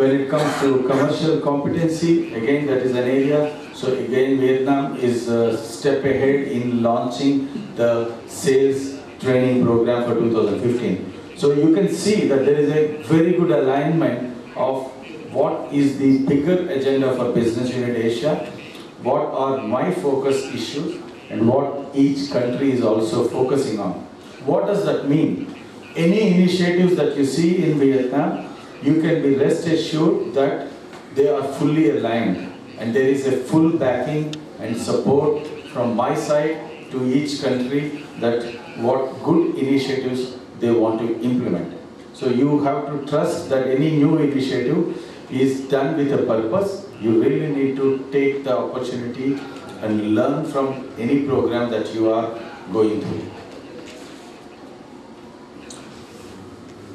When it comes to commercial competency, again, that is an area. So again, Vietnam is a step ahead in launching the sales training program for 2015. So you can see that there is a very good alignment of what is the bigger agenda for Business Unit Asia, what are my focus issues, and what each country is also focusing on. What does that mean? Any initiatives that you see in Vietnam, you can be rest assured that they are fully aligned and there is a full backing and support from my side to each country that what good initiatives they want to implement. So you have to trust that any new initiative is done with a purpose. You really need to take the opportunity and learn from any program that you are going through.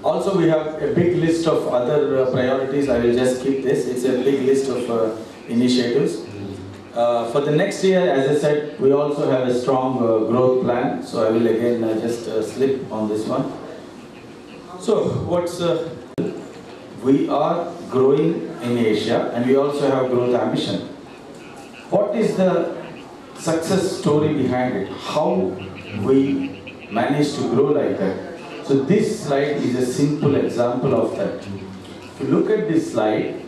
Also, we have a big list of other uh, priorities. I will just skip this. It's a big list of uh, initiatives. Uh, for the next year, as I said, we also have a strong uh, growth plan. So I will again uh, just uh, slip on this one. So what's we are growing in Asia and we also have growth ambition. What is the success story behind it? How we managed to grow like that? So this slide is a simple example of that. If you look at this slide,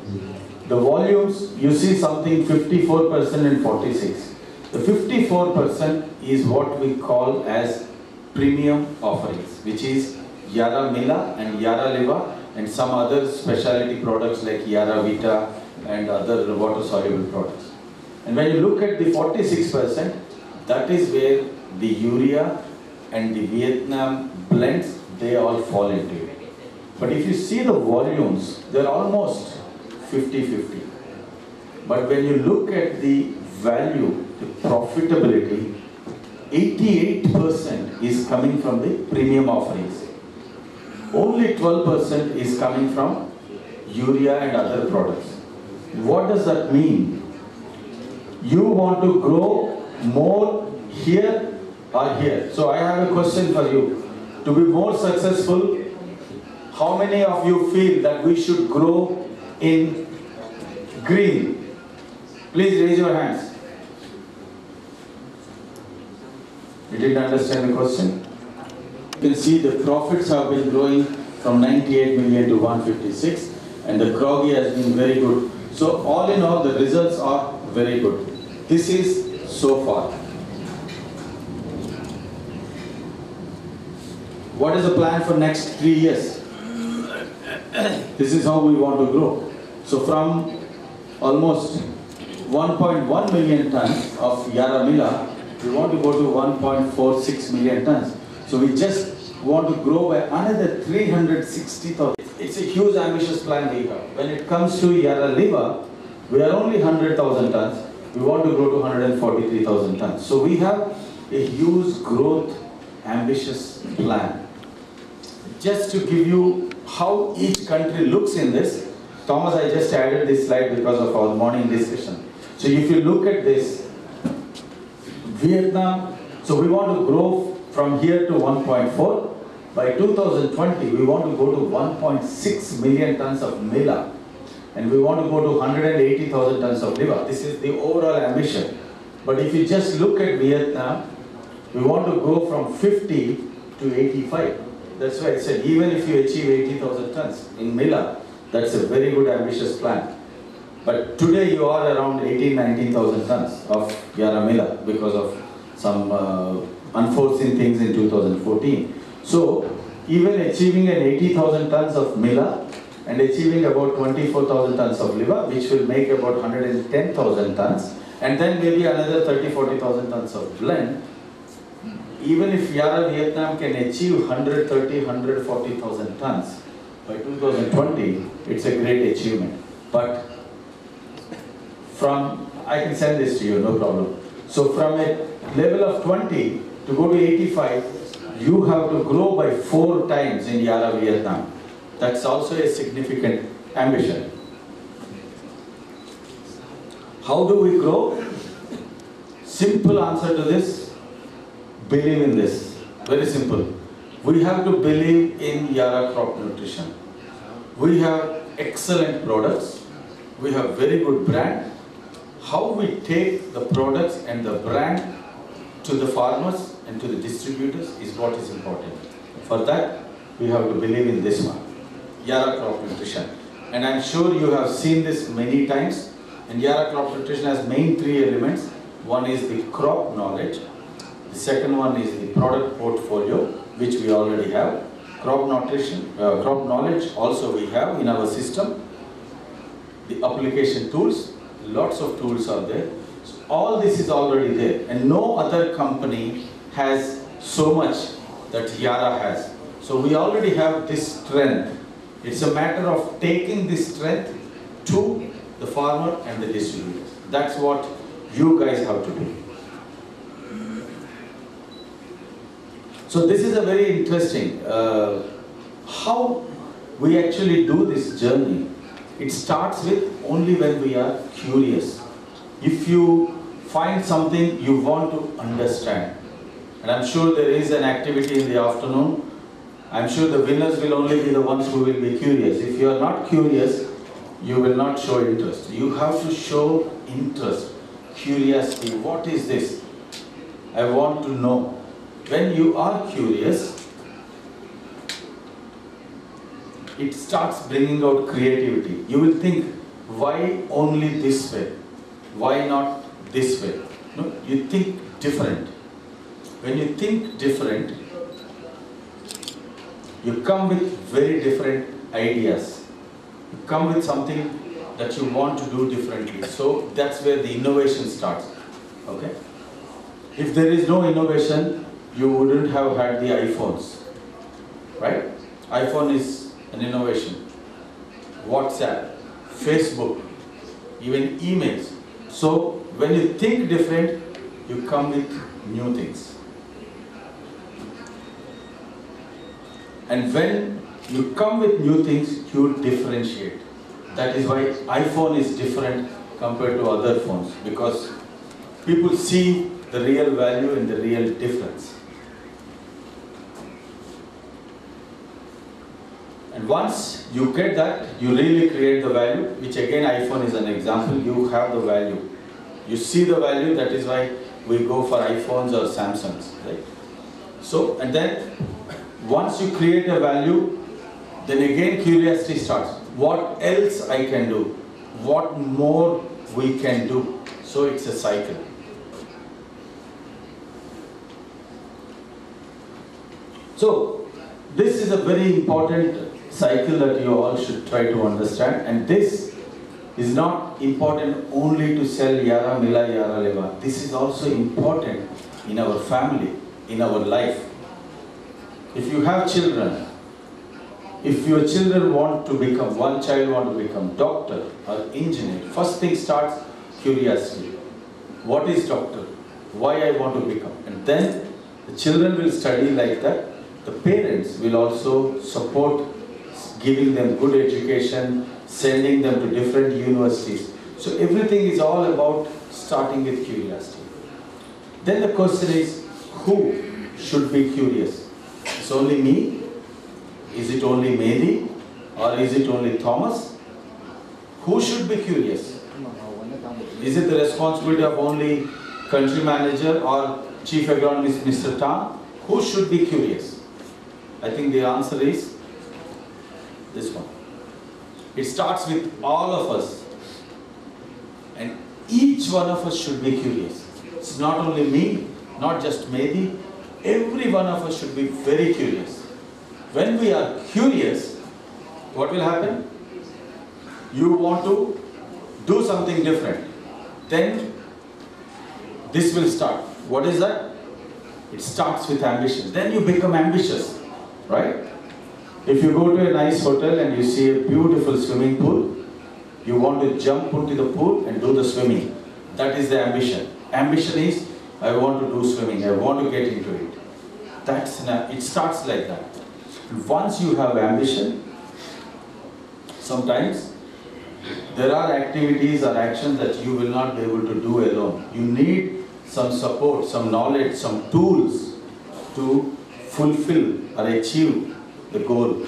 the volumes, you see something 54% and 46. The 54% is what we call as premium offerings, which is Yara Mila and Yara Liva and some other specialty products like Yara Vita and other water soluble products. And when you look at the 46%, that is where the urea and the Vietnam blends, they all fall into it. But if you see the volumes, they're almost 50-50. But when you look at the value, the profitability, 88% is coming from the premium offerings. Only 12% is coming from urea and other products. What does that mean? You want to grow more here or here. So I have a question for you. To be more successful, how many of you feel that we should grow in green? Please raise your hands. You didn't understand the question? You can see the profits have been growing from 98 million to 156 and the groggy has been very good. So all in all, the results are very good. This is so far. What is the plan for next three years? this is how we want to grow. So from almost 1.1 million tons of Yara Mila, we want to go to 1.46 million tons. So we just want to grow by another 360,000. It's a huge ambitious plan we have. When it comes to Yara Liva, we are only 100,000 tons. We want to grow to 143,000 tons. So we have a huge growth ambitious plan. Just to give you how each country looks in this, Thomas, I just added this slide because of our morning discussion. So if you look at this, Vietnam, so we want to grow from here to 1.4. By 2020, we want to go to 1.6 million tons of Mila. And we want to go to 180,000 tons of Liva. This is the overall ambition. But if you just look at Vietnam, we want to go from 50 to 85. That's why I said, even if you achieve 80,000 tons in Mila, that's a very good ambitious plan. But today you are around 18, 19,000 tons of Yaramila because of some uh, unforeseen things in 2014. So even achieving an 80,000 tons of Mila and achieving about 24,000 tons of Liva, which will make about 110,000 tons, and then maybe another 30, 40,000 tons of blend, even if Yara Vietnam can achieve 130, 140,000 tons by 2020, it's a great achievement. But from, I can send this to you, no problem. So from a level of 20 to go to 85, you have to grow by four times in Yara Vietnam. That's also a significant ambition. How do we grow? Simple answer to this, believe in this. Very simple. We have to believe in Yara crop nutrition. We have excellent products. We have very good brand. How we take the products and the brand to the farmers and to the distributors is what is important. For that, we have to believe in this one, Yara Crop Nutrition. And I'm sure you have seen this many times. And Yara Crop Nutrition has main three elements. One is the crop knowledge. Second one is the product portfolio, which we already have. Crop nutrition, uh, crop knowledge also we have in our system. The application tools, lots of tools are there. So all this is already there and no other company has so much that Yara has. So we already have this strength. It's a matter of taking this strength to the farmer and the distributor. That's what you guys have to do. So this is a very interesting, uh, how we actually do this journey. It starts with only when we are curious. If you find something you want to understand, and I'm sure there is an activity in the afternoon, I'm sure the winners will only be the ones who will be curious. If you are not curious, you will not show interest. You have to show interest, curiosity. What is this? I want to know. When you are curious, it starts bringing out creativity. You will think, why only this way? Why not this way? No, you think different. When you think different, you come with very different ideas. You come with something that you want to do differently. So that's where the innovation starts. Okay? If there is no innovation, you wouldn't have had the iPhones. Right? iPhone is an innovation. WhatsApp, Facebook, even emails. So when you think different, you come with new things. And when you come with new things, you differentiate. That is why iPhone is different compared to other phones because people see the real value and the real difference. And once you get that, you really create the value, which again iPhone is an example, you have the value. You see the value, that is why we go for iPhones or Samsungs, right? So, and then once you create a value, then again curiosity starts. What else I can do? What more we can do? So it's a cycle. So this is a very important cycle that you all should try to understand and this is not important only to sell Yara Mila Yara Liva. This is also important in our family, in our life. If you have children, if your children want to become, one child want to become doctor or engineer, first thing starts curiosity. What is doctor? Why I want to become? And then the children will study like that. The parents will also support giving them good education, sending them to different universities. So everything is all about starting with curiosity. Then the question is, who should be curious? It's only me? Is it only Mehdi? Or is it only Thomas? Who should be curious? Is it the responsibility of only country manager or chief agronomist Mr. Tan? Who should be curious? I think the answer is this one. It starts with all of us. And each one of us should be curious. It's not only me, not just Mehdi. Every one of us should be very curious. When we are curious, what will happen? You want to do something different. Then this will start. What is that? It starts with ambition. Then you become ambitious, right? If you go to a nice hotel and you see a beautiful swimming pool, you want to jump into the pool and do the swimming. That is the ambition. Ambition is, I want to do swimming, I want to get into it. That's it starts like that. Once you have ambition, sometimes there are activities or actions that you will not be able to do alone. You need some support, some knowledge, some tools to fulfill or achieve the goal.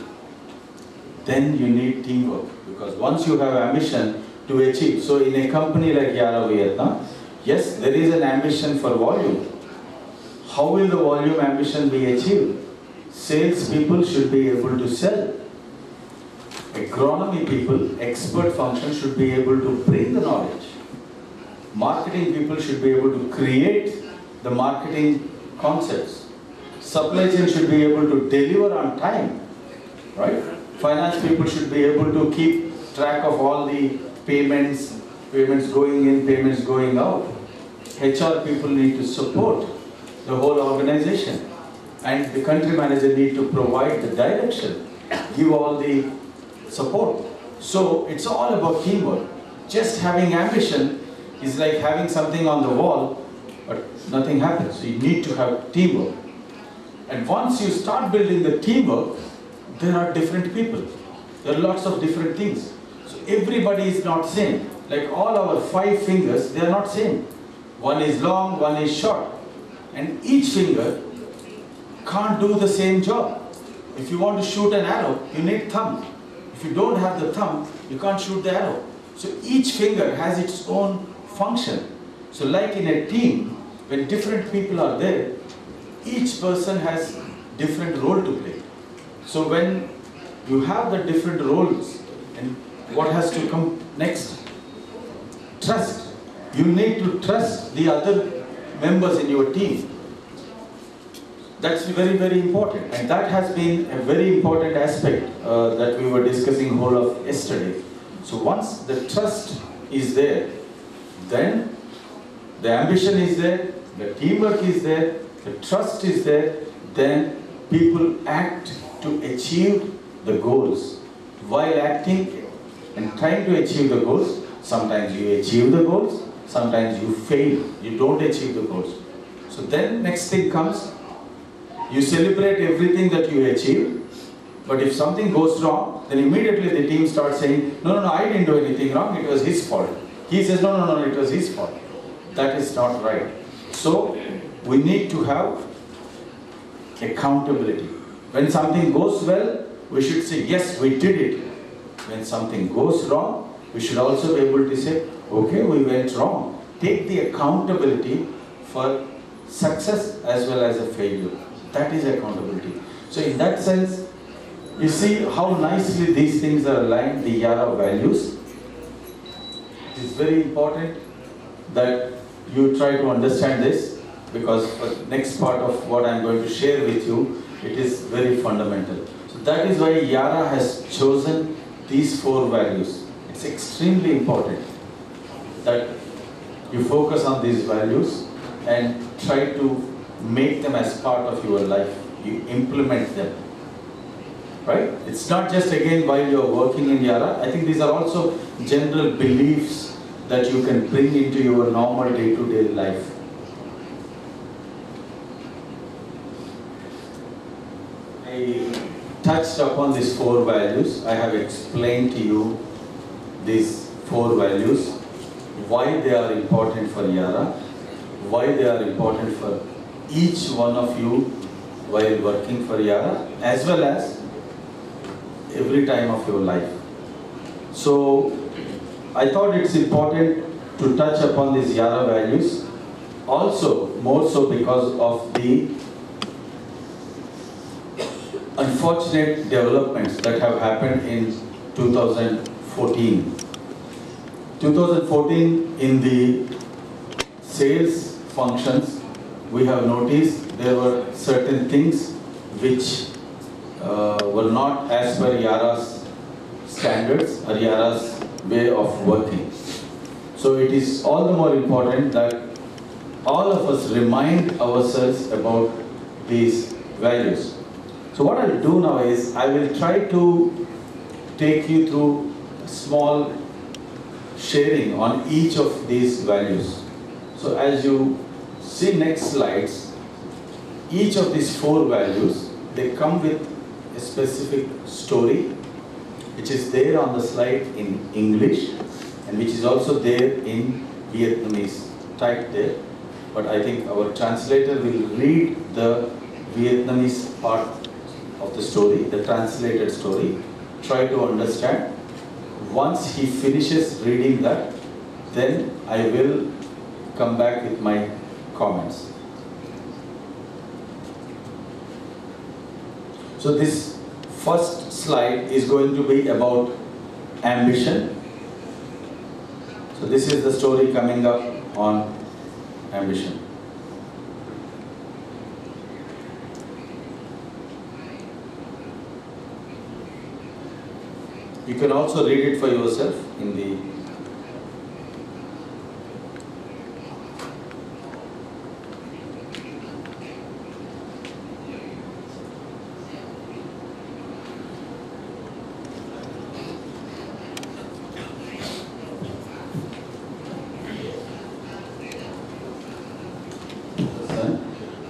then you need teamwork. Because once you have ambition to achieve, so in a company like Yara Vietnam, yes, there is an ambition for volume. How will the volume ambition be achieved? Sales people should be able to sell. Agronomy people, expert function should be able to bring the knowledge. Marketing people should be able to create the marketing concepts. Supply chain should be able to deliver on time, right? Finance people should be able to keep track of all the payments, payments going in, payments going out. HR people need to support the whole organization. And the country manager need to provide the direction, give all the support. So it's all about teamwork. Just having ambition is like having something on the wall, but nothing happens. You need to have teamwork. And once you start building the teamwork, there are different people. There are lots of different things. So everybody is not same. Like all our five fingers, they are not same. One is long, one is short. And each finger can't do the same job. If you want to shoot an arrow, you need thumb. If you don't have the thumb, you can't shoot the arrow. So each finger has its own function. So like in a team, when different people are there, each person has different role to play. So when you have the different roles, and what has to come next? Trust. You need to trust the other members in your team. That's very, very important. And that has been a very important aspect uh, that we were discussing whole of yesterday. So once the trust is there, then the ambition is there, the teamwork is there, the trust is there, then people act to achieve the goals. While acting and trying to achieve the goals, sometimes you achieve the goals, sometimes you fail, you don't achieve the goals. So then next thing comes, you celebrate everything that you achieve, but if something goes wrong, then immediately the team starts saying, no, no, no, I didn't do anything wrong, it was his fault. He says, no, no, no, it was his fault. That is not right. So we need to have accountability. When something goes well, we should say, yes, we did it. When something goes wrong, we should also be able to say, okay, we went wrong. Take the accountability for success as well as a failure. That is accountability. So in that sense, you see how nicely these things are aligned, the Yara values. It is very important that you try to understand this because the next part of what I'm going to share with you, it is very fundamental. So that is why Yara has chosen these four values. It's extremely important that you focus on these values and try to make them as part of your life. You implement them. Right? It's not just again while you're working in Yara. I think these are also general beliefs that you can bring into your normal day-to-day life. I touched upon these four values. I have explained to you these four values, why they are important for Yara, why they are important for each one of you while working for Yara, as well as every time of your life. So I thought it's important to touch upon these Yara values, also more so because of the unfortunate developments that have happened in 2014. 2014 in the sales functions, we have noticed there were certain things which uh, were not as per Yara's standards or Yara's way of working. So it is all the more important that all of us remind ourselves about these values. So what I'll do now is I will try to take you through small sharing on each of these values. So as you see next slides, each of these four values, they come with a specific story, which is there on the slide in English, and which is also there in Vietnamese, typed there. But I think our translator will read the Vietnamese part of the story, the translated story, try to understand. Once he finishes reading that, then I will come back with my comments. So this first slide is going to be about ambition. So this is the story coming up on ambition. You can also read it for yourself in the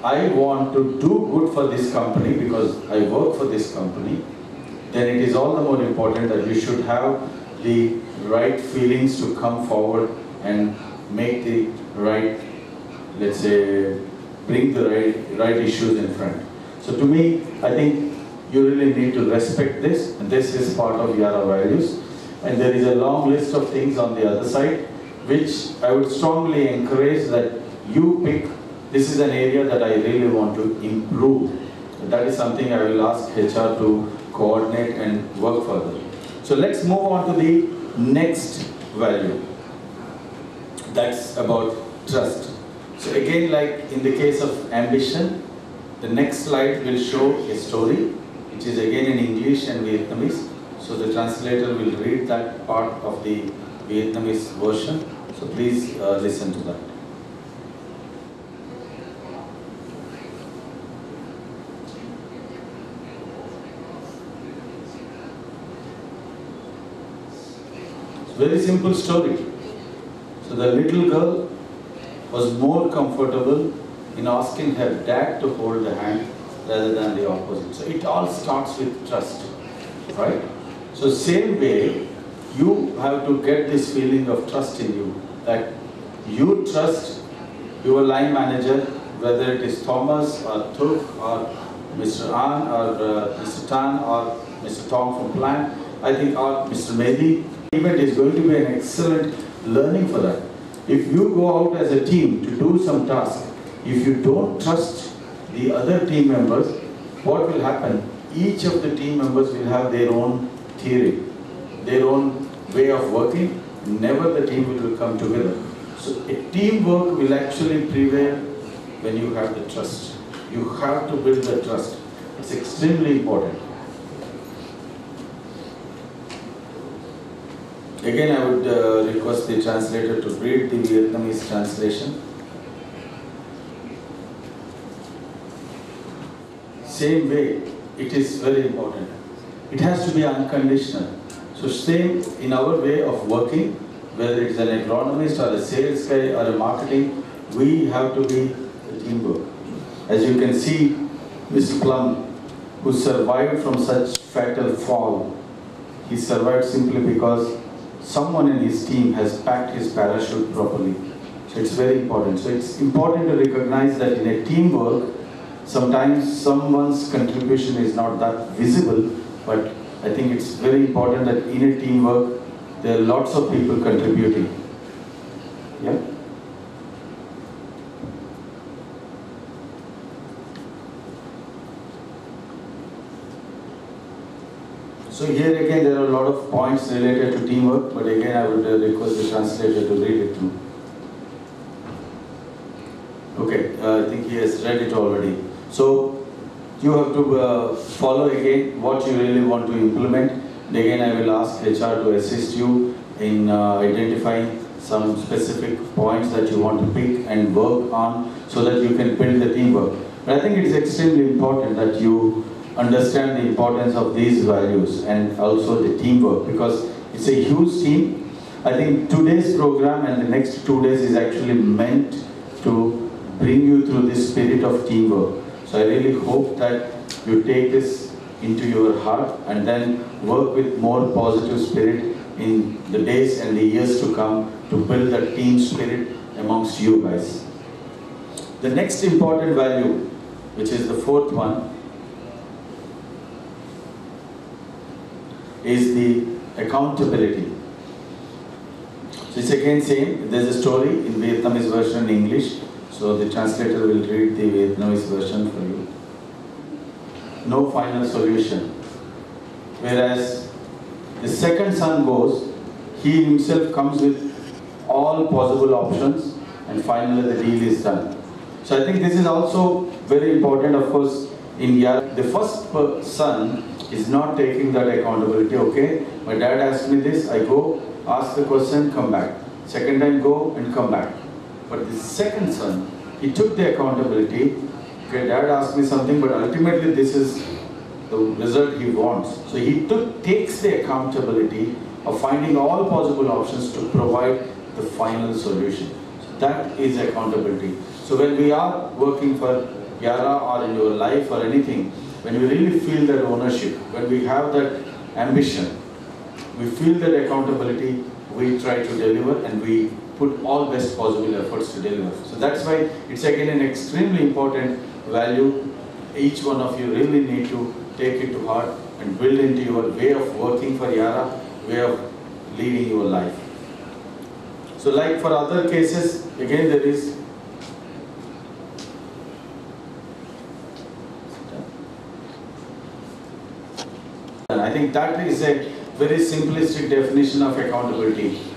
I want to do good for this company because I work for this company, then it is all the more important that you should have the right feelings to come forward and make the right, let's say, bring the right, right issues in front. So to me, I think you really need to respect this, and this is part of Yara values. And there is a long list of things on the other side, which I would strongly encourage that you pick this is an area that I really want to improve. That is something I will ask HR to coordinate and work further. So let's move on to the next value. That's about trust. So again, like in the case of ambition, the next slide will show a story, which is again in English and Vietnamese. So the translator will read that part of the Vietnamese version. So please uh, listen to that. Very simple story. So the little girl was more comfortable in asking her dad to hold the hand rather than the opposite. So it all starts with trust, right? So same way, you have to get this feeling of trust in you, that you trust your line manager, whether it is Thomas or Tuk or Mr. An or uh, Mr. Tan or Mr. Tom from plant, I think or Mr. Mehdi, event is going to be an excellent learning for that. If you go out as a team to do some task, if you don't trust the other team members, what will happen? Each of the team members will have their own theory, their own way of working, never the team will come together. So a teamwork will actually prevail when you have the trust. You have to build the trust. It's extremely important. Again, I would uh, request the translator to read the Vietnamese translation. Same way, it is very important. It has to be unconditional. So same in our way of working, whether it's an agronomist or a sales guy or a marketing, we have to be teamwork. As you can see, Mr. Plumb, who survived from such fatal fall, he survived simply because someone in his team has packed his parachute properly. So it's very important. So it's important to recognize that in a teamwork, sometimes someone's contribution is not that visible, but I think it's very important that in a teamwork, there are lots of people contributing. Yeah? So here again there are a lot of points related to teamwork, but again I would uh, request the translator to read it too. Okay, uh, I think he has read it already. So you have to uh, follow again what you really want to implement. And again I will ask HR to assist you in uh, identifying some specific points that you want to pick and work on so that you can build the teamwork. But I think it is extremely important that you understand the importance of these values and also the teamwork because it's a huge team. I think today's program and the next two days is actually meant to bring you through this spirit of teamwork. So I really hope that you take this into your heart and then work with more positive spirit in the days and the years to come to build that team spirit amongst you guys. The next important value, which is the fourth one, is the accountability. So it's again same, there's a story in Vietnamese version in English, so the translator will read the Vietnamese version for you. No final solution. Whereas the second son goes, he himself comes with all possible options and finally the deal is done. So I think this is also very important of course in Yara. The first son is not taking that accountability, okay, my dad asked me this, I go, ask the question, come back. Second time go and come back. But the second son, he took the accountability, okay, dad asked me something but ultimately this is the result he wants. So he took, takes the accountability of finding all possible options to provide the final solution. So that is accountability. So when we are working for Yara or in your life or anything, when we really feel that ownership, when we have that ambition, we feel that accountability, we try to deliver and we put all best possible efforts to deliver. So that's why it's again an extremely important value. Each one of you really need to take it to heart and build into your way of working for Yara, way of leading your life. So like for other cases, again there is I think that is a very simplistic definition of accountability.